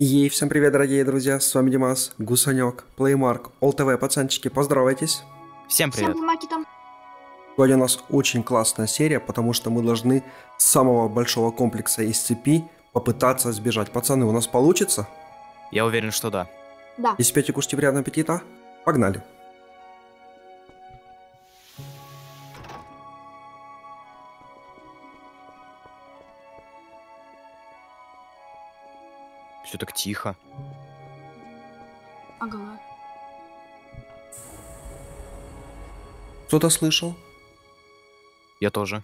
Эй, всем привет, дорогие друзья, с вами Димас, Гусанек, Плеймарк, ОЛТВ, пацанчики, поздоровайтесь. Всем привет. Всем маки там. Сегодня у нас очень классная серия, потому что мы должны с самого большого комплекса SCP попытаться сбежать. Пацаны, у нас получится? Я уверен, что да. Да. Если пьете, кушайте приятного аппетита. Погнали. Все так тихо. Ага. Кто-то слышал? Я тоже.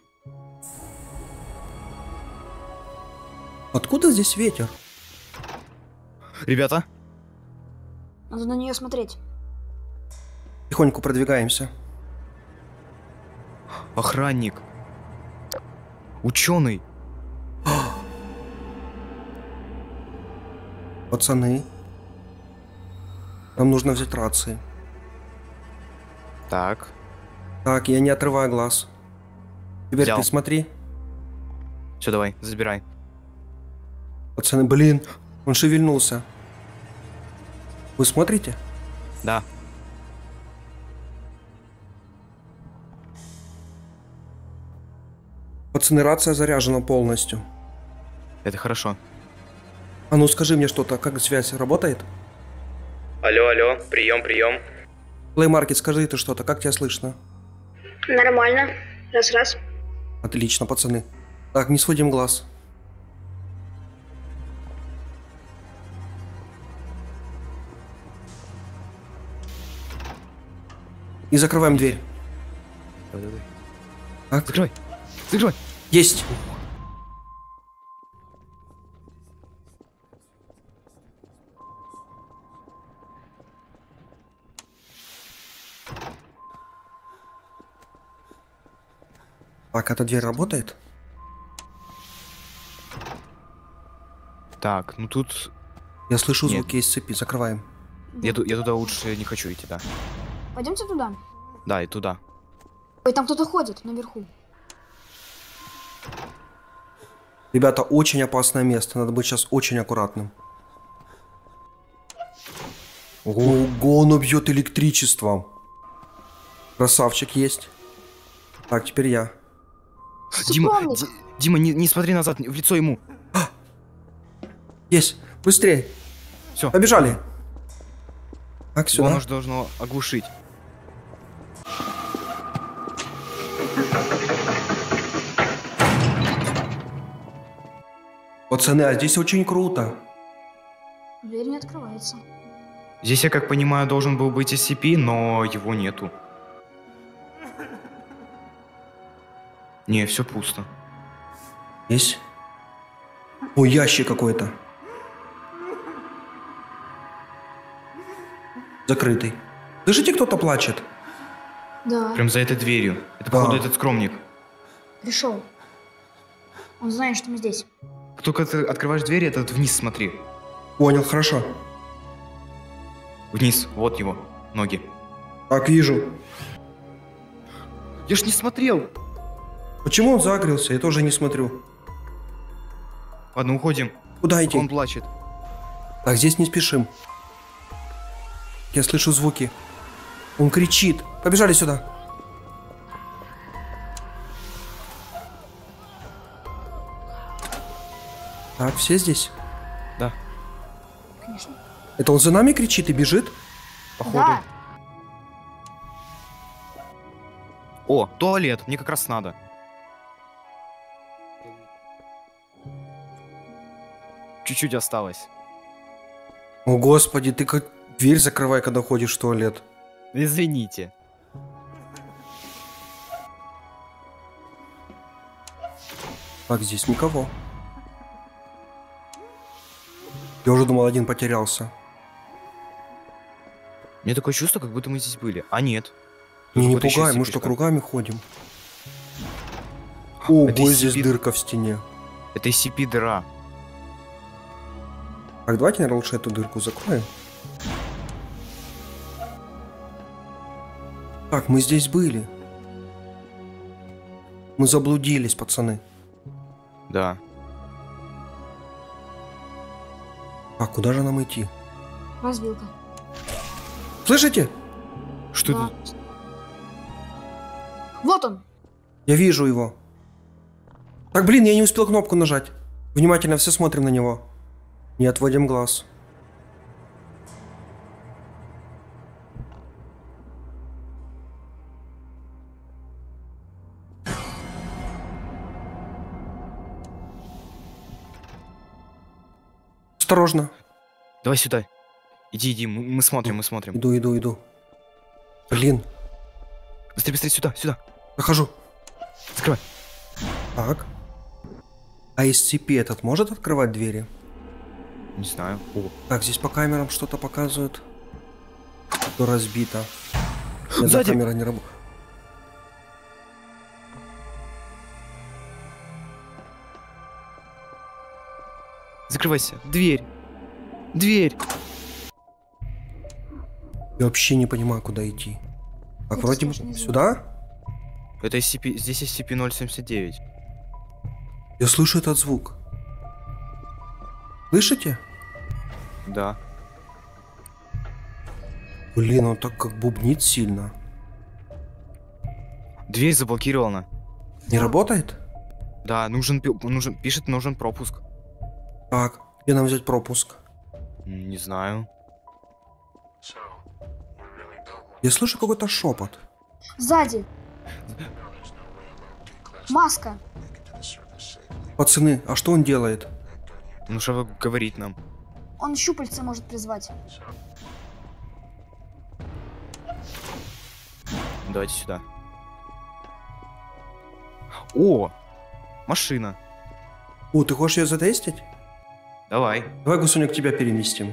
Откуда здесь ветер? Ребята, Надо на нее смотреть. Тихонько продвигаемся. охранник. Ученый. Пацаны. Нам нужно взять рации. Так. Так, я не отрываю глаз. Теперь Взял. ты смотри. Все, давай, забирай. Пацаны, блин, он шевельнулся. Вы смотрите? Да. Пацаны, рация заряжена полностью. Это хорошо. А ну скажи мне что-то, как связь работает? Алло, алло, прием, прием. Плеймаркет, скажи ты что-то, как тебя слышно? Нормально. Раз-раз. Отлично, пацаны. Так, не сводим глаз. И закрываем дверь. Давай, давай. Так, Закрой. Закрой. есть. Так, эта дверь работает? Так, ну тут... Я слышу Нет. звуки из цепи, закрываем. Я, я туда лучше не хочу идти, да. Пойдемте туда. Да, и туда. Ой, там кто-то ходит наверху. Ребята, очень опасное место, надо быть сейчас очень аккуратным. Ого, он убьет электричеством. Красавчик есть. Так, теперь я. Дима. Ди- Дима, не, не смотри назад, в лицо ему. Есть, быстрее. Всё. Побежали. Так, Его сюда. может должно оглушить. Пацаны, а здесь очень круто. Дверь не открывается. Здесь, я как понимаю, должен был быть SCP, но его нету. Не, все пусто. Есть. О, ящик какой-то. Закрытый. Слышите, кто-то плачет? Да. Прям за этой дверью. Это, походу, этот скромник. Пришел. Он знает, что мы здесь. Как только ты открываешь дверь, этот вниз смотри. Понял, хорошо. Вниз, вот его, ноги. Так, вижу. Я ж не смотрел. Почему он загрелся? Я тоже не смотрю. Ладно, уходим. Куда идти? Он плачет. Так, здесь не спешим. Я слышу звуки. Он кричит. Побежали сюда. Так, все здесь? Да, Конечно. Это он за нами кричит и бежит? походу. Да. О, туалет, мне как раз надо. Чуть-чуть осталось. О, господи, ты как дверь закрывай, когда ходишь в туалет. Извините. Так, здесь никого. Я уже думал, один потерялся. У меня такое чувство, как будто мы здесь были. А нет. Не, не пугай, мы что, кругами ходим? Из здесь дырка в стене. Это SCP дыра. Так, давайте, наверное, лучше эту дырку закроем. Так, мы здесь были. Мы заблудились, пацаны. Да. А куда же нам идти? Развилка. Слышите? Что Да. это? Вот он. Я вижу его. Так, блин, я не успел кнопку нажать. Внимательно все смотрим на него. Не отводим глаз. Осторожно. Давай сюда. Иди, иди, мы, мы смотрим, мы смотрим. Иду, иду, иду. Блин, Быстрее, быстрее, сюда, сюда. прохожу. Закрывай. Так. А из цепи этот может открывать двери? Не знаю. О, Так, здесь по камерам что-то показывают. Что разбито. Сзади. камера не работает. закрывайся. Дверь. Дверь. Я вообще не понимаю, куда идти. Так, Это вроде бы сюда? Это SCP, здесь SCP-079. Я слышу этот звук. Слышите? Да. Блин, он так как бубнит сильно. Дверь заблокирована. Не работает? Да, нужен, нужен, пишет, нужен пропуск. Так, где нам взять пропуск? Не знаю. Я слышу какой-то шепот. Сзади. Маска. Пацаны, а что он делает? Ну что говорить нам? Он щупальца может призвать. Давайте сюда. О! Машина. О, ты хочешь ее затестить? Давай. Давай, Гусуник, тебя переместим.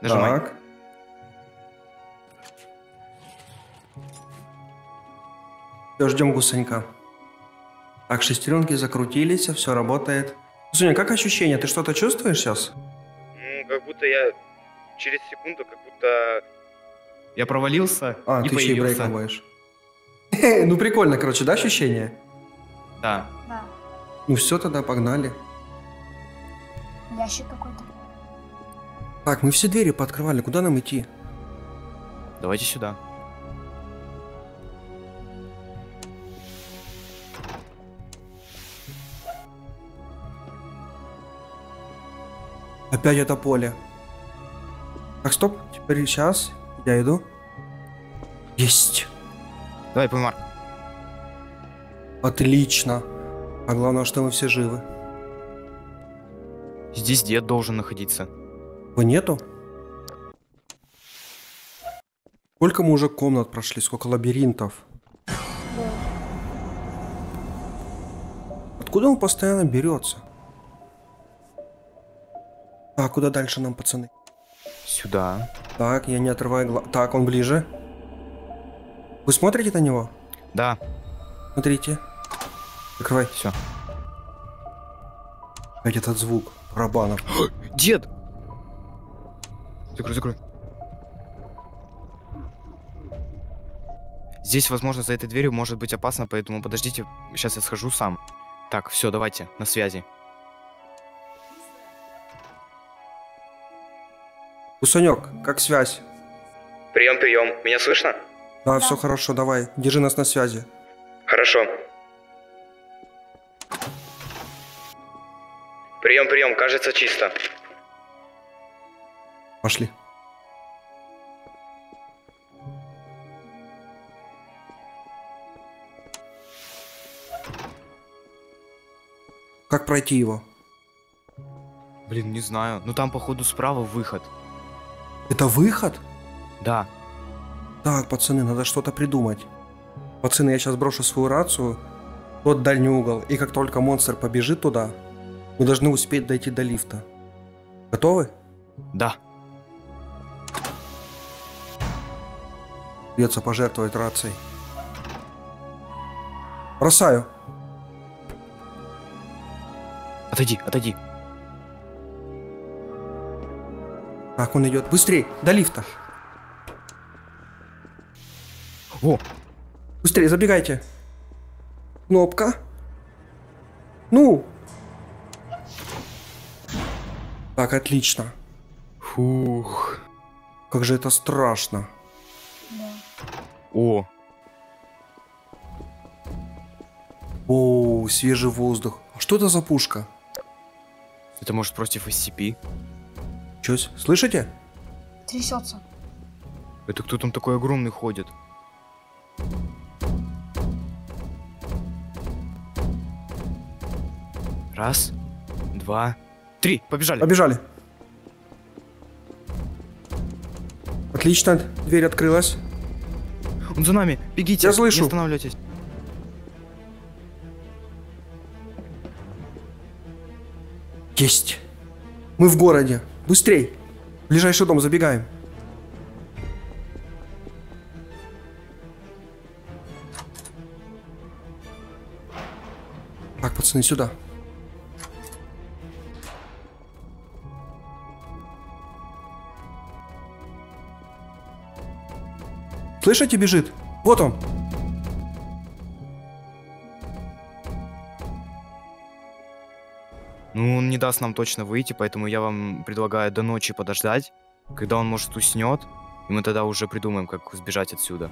Нажимай. Так. Все, ждем гусенька. Так, шестеренки закрутились, все работает. Гусуня, как ощущение? Ты что-то чувствуешь сейчас? Ну, как будто я через секунду, как будто... Я провалился А, и ты еще и появился. брейкаешь. Ну прикольно, короче, да, ощущение? Да. Да. Ну все, тогда погнали. Ящик какой-то. Так, мы все двери пооткрывали, куда нам идти? Давайте сюда. Опять это поле. Так, стоп, теперь сейчас я иду. Есть. Давай, Пумар. Отлично. А главное, что мы все живы. Здесь дед должен находиться. Его нету? Сколько мы уже комнат прошли, сколько лабиринтов. Да. Откуда он постоянно берется? А куда дальше нам, пацаны? Сюда. Так, я не отрываю глаз. Так, он ближе. Вы смотрите на него? Да, Смотрите. Закрывай. все. Опять этот звук барабанов. Дед! Закрой, закрой. Здесь, возможно, за этой дверью может быть опасно, поэтому подождите, сейчас я схожу сам. Так, все, давайте, на связи. Гусанек, как связь? Прием, прием. Меня слышно? Да, все хорошо, давай. Держи нас на связи. Хорошо. Прием, прием. Кажется, чисто. Пошли. Как пройти его? Блин, не знаю. Ну там, походу, справа выход. Это выход? Да. Так, пацаны, надо что-то придумать. Пацаны, я сейчас брошу свою рацию в тот дальний угол, и как только монстр побежит туда, мы должны успеть дойти до лифта. Готовы? Да. Придется пожертвовать рацией. Бросаю. Отойди, отойди. Так, он идет. Быстрей, до лифта. О, Быстрее, забегайте. Кнопка. Ну. Так, отлично. Фух. Как же это страшно. Да. О, О, свежий воздух. А что это за пушка? это может против SCP? Чё, с- слышите? Трясется. Это кто там такой огромный ходит? Раз, два, три. Побежали. Побежали. Отлично, дверь открылась. Он за нами. Бегите. Я слышу. Не останавливайтесь. Есть. Мы в городе. Быстрей. В ближайший дом забегаем. Так, пацаны, сюда. Слышите, бежит? Вот он не даст нам точно выйти, поэтому я вам предлагаю до ночи подождать, когда он, может, уснет, и мы тогда уже придумаем, как сбежать отсюда.